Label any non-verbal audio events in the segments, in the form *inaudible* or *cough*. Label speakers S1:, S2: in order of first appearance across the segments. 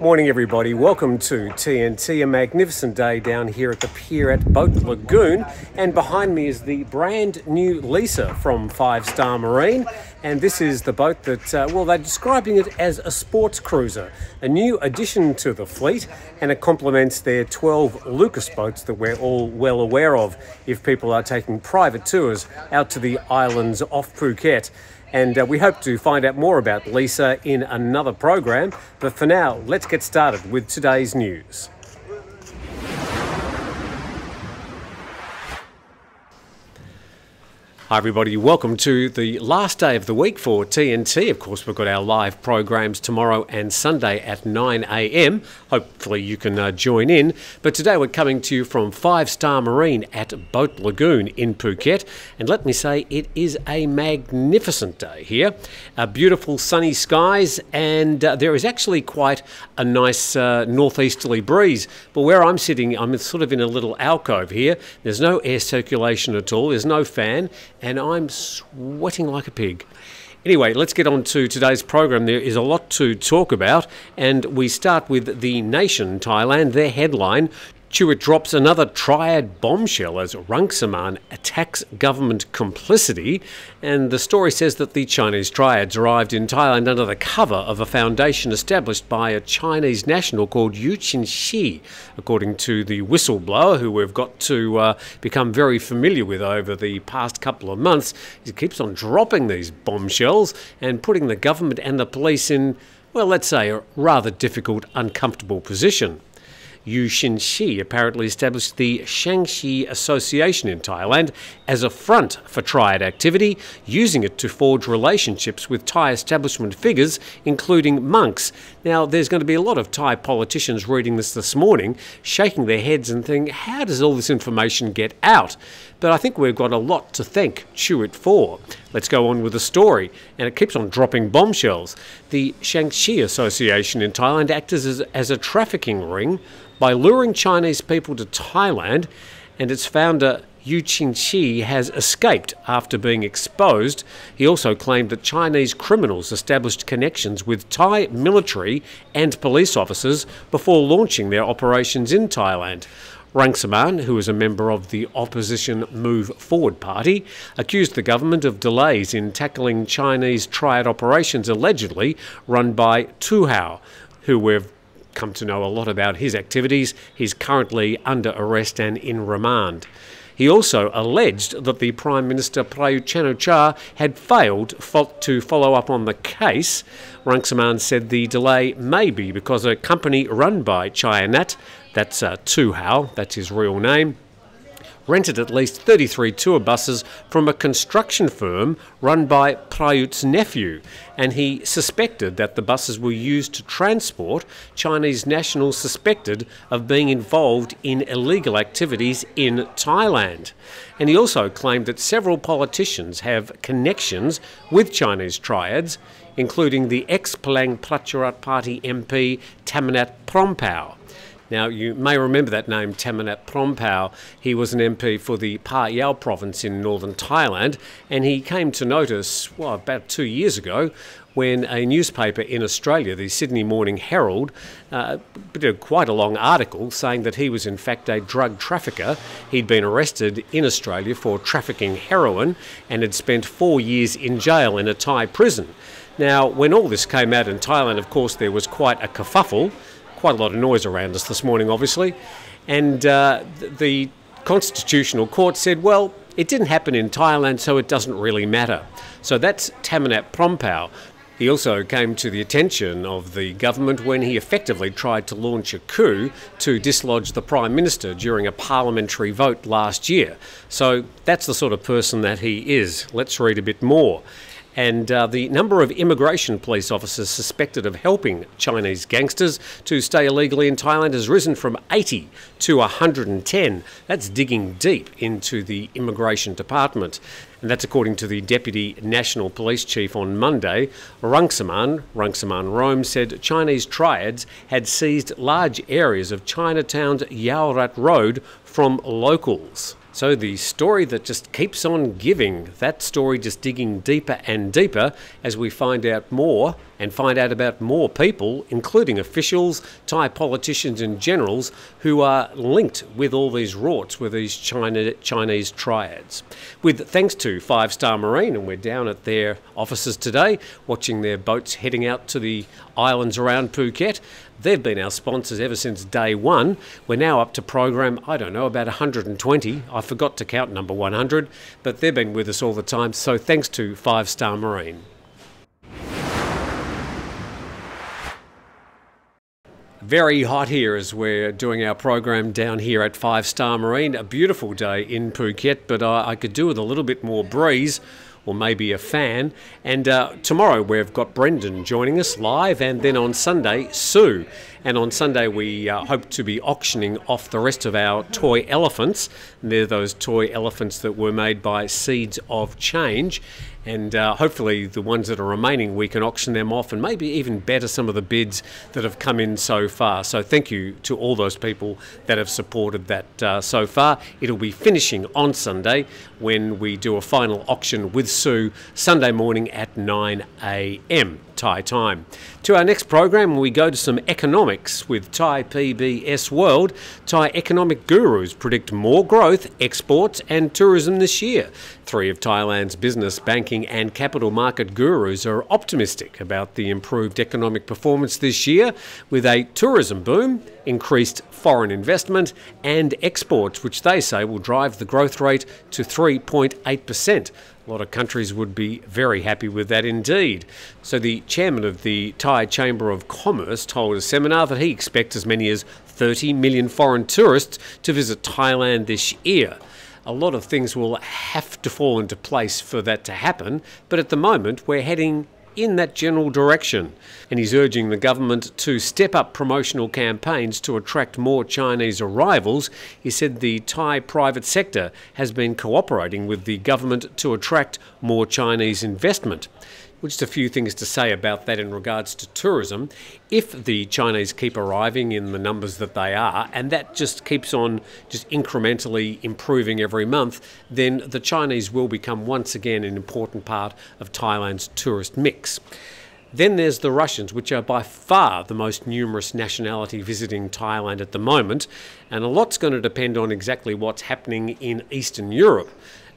S1: Morning, everybody. Welcome to TNT. A magnificent day down here at the pier at Boat Lagoon. And behind me is the brand new Lisa from Five Star Marine. And this is the boat that, uh, well, they're describing it as a sports cruiser, a new addition to the fleet, and it complements their 12 Lucas boats that we're all well aware of if people are taking private tours out to the islands off Phuket. And uh, we hope to find out more about Lisa in another program. But for now, let's get started with today's news. Hi, everybody. Welcome to the last day of the week for TNT. Of course, we've got our live programs tomorrow and Sunday at 9 a.m. Hopefully, you can uh, join in. But today, we're coming to you from Five Star Marine at Boat Lagoon in Phuket. And let me say, it is a magnificent day here. Uh, beautiful sunny skies, and uh, there is actually quite a nice uh, northeasterly breeze. But where I'm sitting, I'm sort of in a little alcove here. There's no air circulation at all, there's no fan and I'm sweating like a pig. Anyway, let's get on to today's program. There is a lot to talk about, and we start with The Nation Thailand. Their headline Chuvit drops another triad bombshell as Rangsiman attacks government complicity. And the story says that the Chinese triads arrived in Thailand under the cover of a foundation established by a Chinese national called Yu Qinxi, according to the whistleblower, who we've got to uh, become very familiar with over the past couple of months. He keeps on dropping these bombshells and putting the government and the police in, well, let's say, a rather difficult, uncomfortable position. Yu Qinxi apparently established the Shangxi Association in Thailand as a front for triad activity, using it to forge relationships with Thai establishment figures, including monks. Now, there's going to be a lot of Thai politicians reading this this morning, shaking their heads and thinking, how does all this information get out? But I think we've got a lot to thank Chuvit for. Let's go on with the story, and it keeps on dropping bombshells. The Shangxi Association in Thailand acts as, as a trafficking ring by luring Chinese people to Thailand, and its founder Yu Qinxi has escaped after being exposed. He also claimed that Chinese criminals established connections with Thai military and police officers before launching their operations in Thailand. Rangsiman, who is a member of the opposition Move Forward Party, accused the government of delays in tackling Chinese triad operations allegedly run by Tu Hao, who we've come to know a lot about his activities. He's currently under arrest and in remand. He also alleged that the Prime Minister Prayut Chan-o-cha had failed to follow up on the case. Rangsiman said the delay may be because a company run by Chayanat, that's uh, that's his real name, rented at least 33 tour buses from a construction firm run by Prayut's nephew, and he suspected that the buses were used to transport Chinese nationals suspected of being involved in illegal activities in Thailand. And he also claimed that several politicians have connections with Chinese triads, including the ex Palang Pracharat Party MP Thammanat Prompow. Now, you may remember that name, Thammanat Prompow. He was an MP for the Phayao province in northern Thailand, and he came to notice, well, about two years ago, when a newspaper in Australia, the Sydney Morning Herald, uh, did quite a long article saying that he was in fact a drug trafficker. He'd been arrested in Australia for trafficking heroin and had spent four years in jail in a Thai prison. Now, when all this came out in Thailand, of course, there was quite a kerfuffle quite a lot of noise around us this morning, obviously. And uh, the Constitutional Court said, well, it didn't happen in Thailand, so it doesn't really matter. So that's Thammanat Prompow. He also came to the attention of the government when he effectively tried to launch a coup to dislodge the Prime Minister during a parliamentary vote last year. So that's the sort of person that he is. Let's read a bit more and uh, the number of immigration police officers suspected of helping Chinese gangsters to stay illegally in Thailand has risen from 80 to 110. That's digging deep into the immigration department. And that's according to the Deputy National Police Chief on Monday. Rangsiman, Rangsiman Rome, said Chinese triads had seized large areas of Chinatown's Yaowarat Road from locals. So, the story that just keeps on giving, that story just digging deeper and deeper as we find out more and find out about more people, including officials, Thai politicians, and generals who are linked with all these rorts, with these China, Chinese triads. With thanks to Five Star Marine, and we're down at their offices today watching their boats heading out to the islands around Phuket. They've been our sponsors ever since day one. We're now up to program, I don't know, about 120. I forgot to count number 100, but they've been with us all the time. So thanks to Five Star Marine. Very hot here as we're doing our program down here at Five Star Marine. A beautiful day in Phuket, but I, I could do with a little bit more breeze or maybe a fan. And uh, tomorrow we've got Brendan joining us live, and then on Sunday, Sue. And on Sunday, we uh, hope to be auctioning off the rest of our toy elephants. And they're those toy elephants that were made by Seeds of Change and uh, hopefully the ones that are remaining we can auction them off and maybe even better some of the bids that have come in so far. So thank you to all those people that have supported that uh, so far. It'll be finishing on Sunday when we do a final auction with Sue Sunday morning at 9 a.m. Thai time. To our next program, we go to some economics with Thai PBS World. Thai economic gurus predict more growth, exports, and tourism this year. Three of Thailand's business, banking, and capital market gurus are optimistic about the improved economic performance this year, with a tourism boom, increased foreign investment, and exports, which they say will drive the growth rate to 3.8%. A lot of countries would be very happy with that indeed. So, the chairman of the Thai Chamber of Commerce told a seminar that he expects as many as 30 million foreign tourists to visit Thailand this year. A lot of things will have to fall into place for that to happen, but at the moment we're heading in that general direction. And he's urging the government to step up promotional campaigns to attract more Chinese arrivals. He said the Thai private sector has been cooperating with the government to attract more Chinese investment. Well, just a few things to say about that in regards to tourism. If the Chinese keep arriving in the numbers that they are, and that just keeps on just incrementally improving every month, then the Chinese will become once again an important part of Thailand's tourist mix. Then there's the Russians, which are by far the most numerous nationality visiting Thailand at the moment, and a lot's going to depend on exactly what's happening in Eastern Europe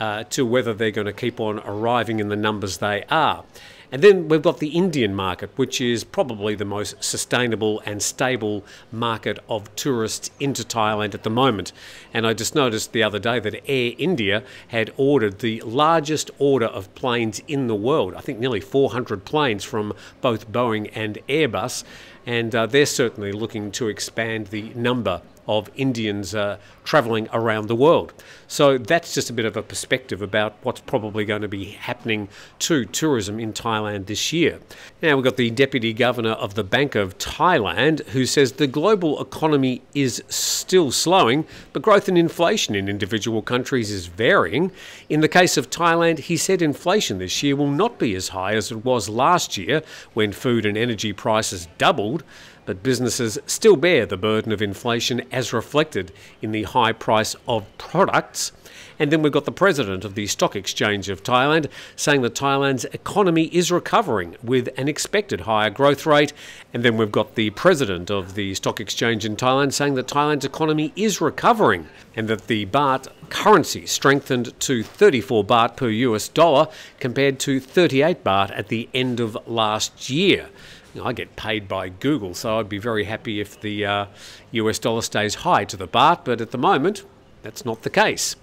S1: uh, to whether they're going to keep on arriving in the numbers they are. And then we've got the Indian market, which is probably the most sustainable and stable market of tourists into Thailand at the moment. And I just noticed the other day that Air India had ordered the largest order of planes in the world. I think nearly 400 planes from both Boeing and Airbus. And uh, they're certainly looking to expand the number of Indians uh, travelling around the world. So that's just a bit of a perspective about what's probably going to be happening to tourism in Thailand this year. Now we've got the Deputy Governor of the Bank of Thailand who says the global economy is still slowing, but growth and inflation in individual countries is varying. In the case of Thailand, he said inflation this year will not be as high as it was last year when food and energy prices doubled but businesses still bear the burden of inflation as reflected in the high price of products. And then we've got the president of the Stock Exchange of Thailand saying that Thailand's economy is recovering with an expected higher growth rate. And then we've got the president of the Stock Exchange in Thailand saying that Thailand's economy is recovering and that the baht currency strengthened to 34 baht per US dollar compared to 38 baht at the end of last year. I get paid by Google, so I'd be very happy if the uh, US dollar stays high to the baht, but at the moment, that's not the case.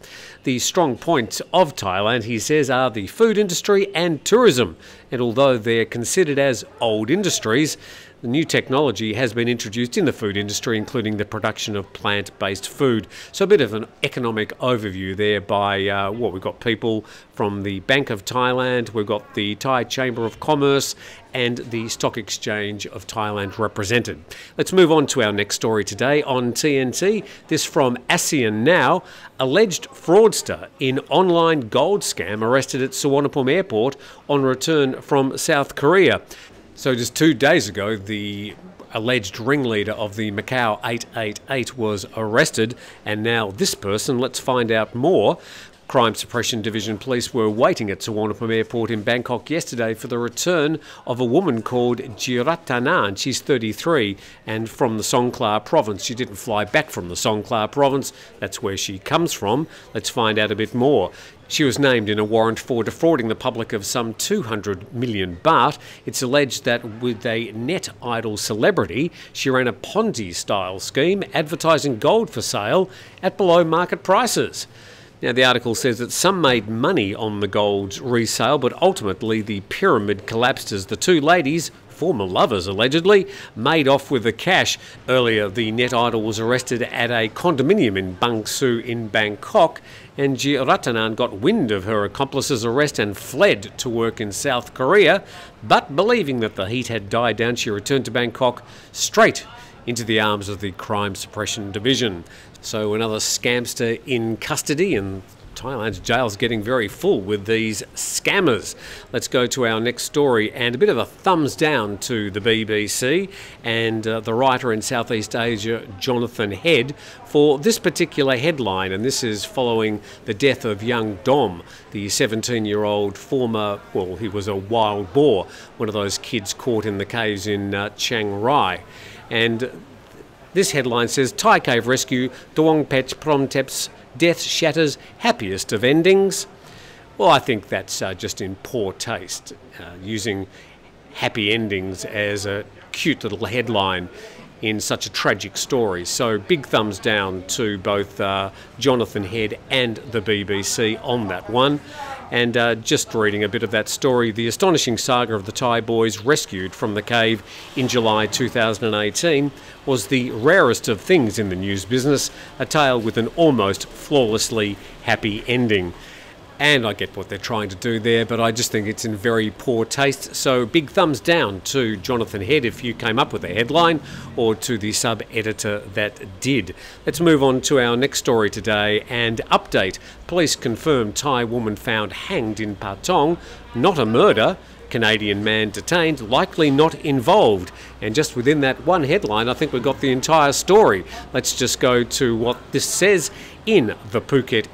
S1: The strong points of Thailand, he says, are the food industry and tourism. And although they're considered as old industries, the new technology has been introduced in the food industry, including the production of plant based food. So, a bit of an economic overview there by uh, what we've got people from the Bank of Thailand, we've got the Thai Chamber of Commerce, and the Stock Exchange of Thailand represented. Let's move on to our next story today on TNT. This from ASEAN Now. Alleged fraudster in online gold scam arrested at Suvarnabhumi Airport on return from South Korea. So just two days ago, the alleged ringleader of the Macau 888 was arrested, and now this person, let's find out more. Crime Suppression Division police were waiting at Suvarnabhumi Airport in Bangkok yesterday for the return of a woman called Jiratanan. She's 33 and from the Songkhla province. She didn't fly back from the Songkhla province. That's where she comes from. Let's find out a bit more. She was named in a warrant for defrauding the public of some 200 million baht. It's alleged that with a net idol celebrity, she ran a Ponzi style scheme advertising gold for sale at below market prices. Now, the article says that some made money on the gold's resale, but ultimately the pyramid collapsed as the two ladies, former lovers allegedly, made off with the cash. Earlier, the net idol was arrested at a condominium in Bang Sue in Bangkok, and Jiratanan got wind of her accomplice's arrest and fled to work in South Korea. But believing that the heat had died down, she returned to Bangkok straight into the arms of the Crime Suppression Division. So another scamster in custody and Thailand's jail's getting very full with these scammers. Let's go to our next story and a bit of a thumbs down to the BBC and uh, the writer in Southeast Asia, Jonathan Head, for this particular headline. And this is following the death of young Dom, the 17 year old former, well, he was a wild boar, one of those kids caught in the caves in uh, Chiang Rai. And this headline says Thai cave rescue, Phet Phromthep's death shatters happiest of endings. Well, I think that's uh, just in poor taste, uh, using happy endings as a cute little headline in such a tragic story. So, big thumbs down to both uh, Jonathan Head and the BBC on that one. And uh, just reading a bit of that story, the astonishing saga of the Thai boys rescued from the cave in July 2018 was the rarest of things in the news business, a tale with an almost flawlessly happy ending. And I get what they're trying to do there, but I just think it's in very poor taste. So, big thumbs down to Jonathan Head if you came up with a headline, or to the sub editor that did. Let's move on to our next story today and update. Police confirm Thai woman found hanged in Patong, not a murder. Canadian man detained, likely not involved. And just within that one headline, I think we've got the entire story. Let's just go to what this says in the thephuket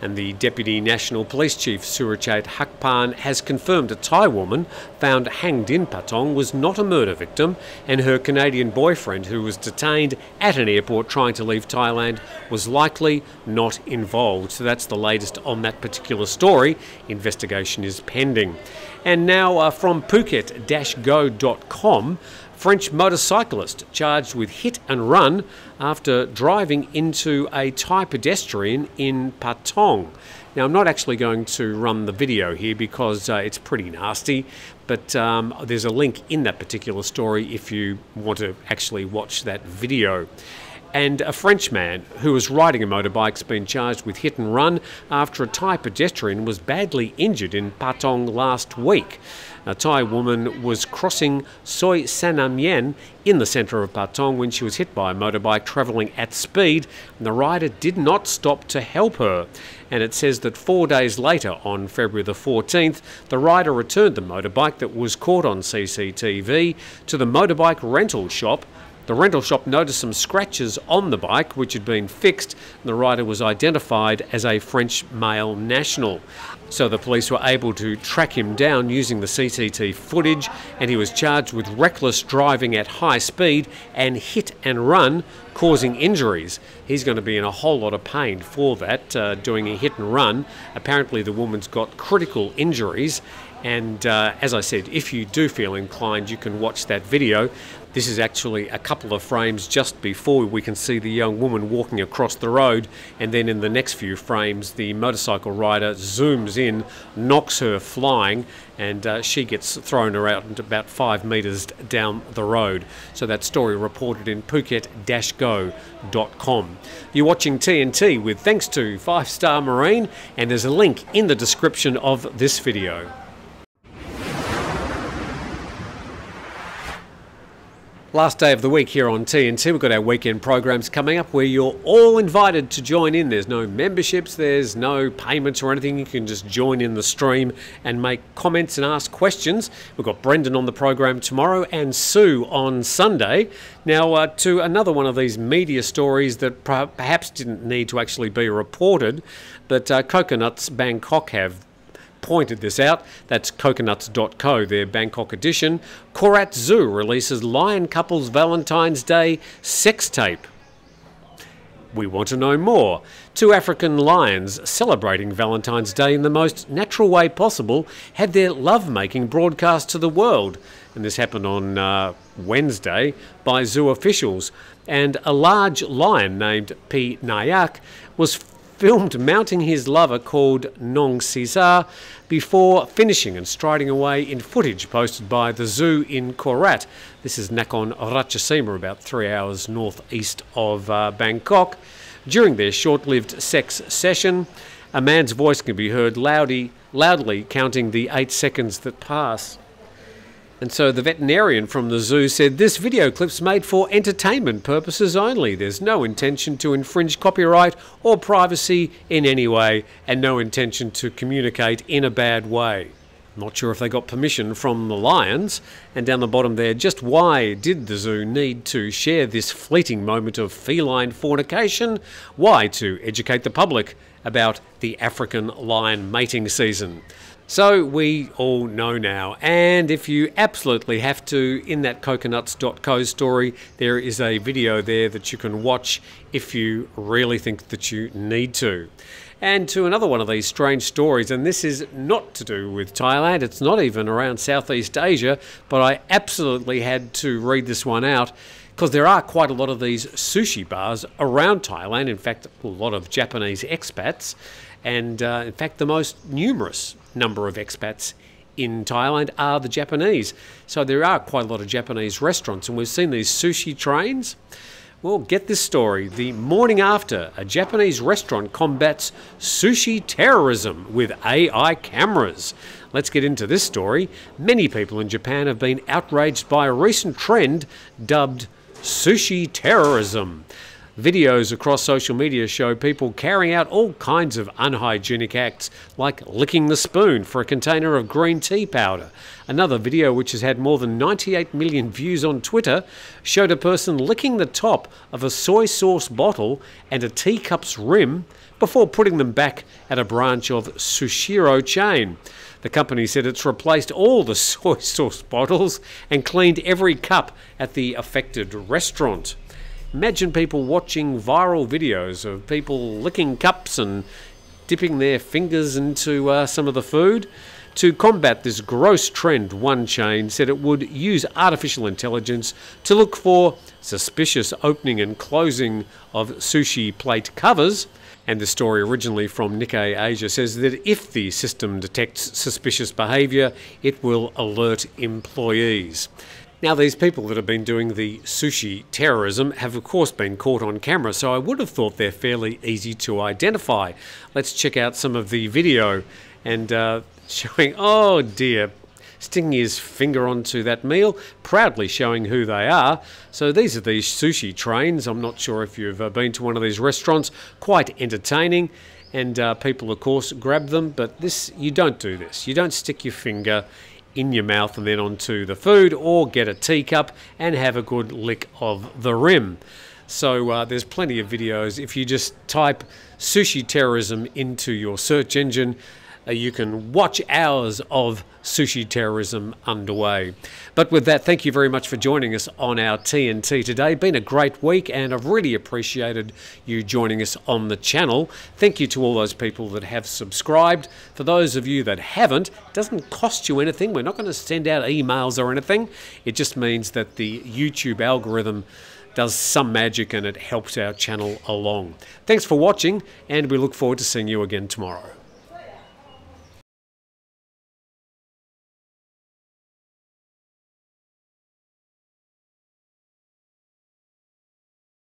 S1: And the Deputy National Police Chief Surachate Hakparn has confirmed a Thai woman found hanged in Patong was not a murder victim, and her Canadian boyfriend, who was detained at an airport trying to leave Thailand, was likely not involved. So that's the latest on that particular story. Investigation is pending. And now uh, from Phuket-Go.com. French motorcyclist charged with hit and run after driving into a Thai pedestrian in Patong. Now, I'm not actually going to run the video here because uh, it's pretty nasty, but um, there's a link in that particular story if you want to actually watch that video. And a Frenchman who was riding a motorbike has been charged with hit and run after a Thai pedestrian was badly injured in Patong last week. A Thai woman was crossing Soi Sanam in the centre of Patong when she was hit by a motorbike travelling at speed, and the rider did not stop to help her. And it says that four days later, on February the 14th, the rider returned the motorbike that was caught on CCTV to the motorbike rental shop the rental shop noticed some scratches on the bike, which had been fixed. And the rider was identified as a French male national. So the police were able to track him down using the CCTV footage, and he was charged with reckless driving at high speed and hit and run, causing injuries. He's going to be in a whole lot of pain for that, uh, doing a hit and run. Apparently, the woman's got critical injuries. And uh, as I said, if you do feel inclined, you can watch that video. This is actually a couple of frames just before we can see the young woman walking across the road, and then in the next few frames, the motorcycle rider zooms in, knocks her flying, and uh, she gets thrown around about five metres down the road. So that story reported in Phuket-Go.com. You're watching TNT with thanks to Five Star Marine, and there's a link in the description of this video. Last day of the week here on TNT. We've got our weekend programs coming up where you're all invited to join in. There's no memberships, there's no payments or anything. You can just join in the stream and make comments and ask questions. We've got Brendan on the program tomorrow and Sue on Sunday. Now, uh, to another one of these media stories that perhaps didn't need to actually be reported, but uh, Coconuts Bangkok have pointed this out. That's coconuts.co, their Bangkok edition. Korat Zoo releases Lion Couple's Valentine's Day sex tape. We want to know more. Two African lions celebrating Valentine's Day in the most natural way possible had their lovemaking broadcast to the world. And this happened on uh, Wednesday by zoo officials. And a large lion named P. Nayak was filmed mounting his lover called Nong Caesar before finishing and striding away in footage posted by the zoo in Korat. This is Nakhon Ratchasima, about three hours northeast of uh, Bangkok. During their short lived sex session, a man's voice can be heard loudly, loudly counting the eight seconds that pass. And so the veterinarian from the zoo said this video clip's made for entertainment purposes only. There's no intention to infringe copyright or privacy in any way, and no intention to communicate in a bad way. Not sure if they got permission from the lions. And down the bottom there, just why did the zoo need to share this fleeting moment of feline fornication? Why to educate the public about the African lion mating season? So we all know now. And if you absolutely have to, in that coconuts.co story, there is a video there that you can watch if you really think that you need to. And to another one of these strange stories, and this is not to do with Thailand, it's not even around Southeast Asia, but I absolutely had to read this one out because there are quite a lot of these sushi bars around Thailand. In fact, a lot of Japanese expats, and uh, in fact, the most numerous number of expats in Thailand are the Japanese. So there are quite a lot of Japanese restaurants, and we've seen these sushi trains. Well, get this story. The morning after, a Japanese restaurant combats sushi terrorism with AI cameras. Let's get into this story. Many people in Japan have been outraged by a recent trend dubbed sushi terrorism. Videos across social media show people carrying out all kinds of unhygienic acts, like licking the spoon for a container of green tea powder. Another video, which has had more than 98 million views on Twitter, showed a person licking the top of a soy sauce bottle and a teacup's rim before putting them back at a branch of Sushiro chain. The company said it's replaced all the *laughs* soy sauce bottles and cleaned every cup at the affected restaurant. Imagine people watching viral videos of people licking cups and dipping their fingers into uh, some of the food. To combat this gross trend, one chain said it would use artificial intelligence to look for suspicious opening and closing of sushi plate covers. And the story originally from Nikkei Asia says that if the system detects suspicious behaviour, it will alert employees. Now, these people that have been doing the sushi terrorism have, of course, been caught on camera, so I would have thought they're fairly easy to identify. Let's check out some of the video and uh, *laughs* showing, oh dear, sticking his finger onto that meal, proudly showing who they are. So these are these sushi trains. I'm not sure if you've uh, been to one of these restaurants. Quite entertaining. And uh, people, of course, grab them, but this you don't do this. You don't stick your finger in your mouth and then onto the food, or get a teacup and have a good lick of the rim. So uh, there's plenty of videos. If you just type sushi terrorism into your search engine, Uh, you can watch hours of sushi terrorism underway. But with that, thank you very much for joining us on our TNT today. Been a great week, and I've really appreciated you joining us on the channel. Thank you to all those people that have subscribed. For those of you that haven't, it doesn't cost you anything. We're not going to send out emails or anything. It just means that the YouTube algorithm does some magic and it helps our channel along. Thanks for watching, and we look forward to seeing you again tomorrow.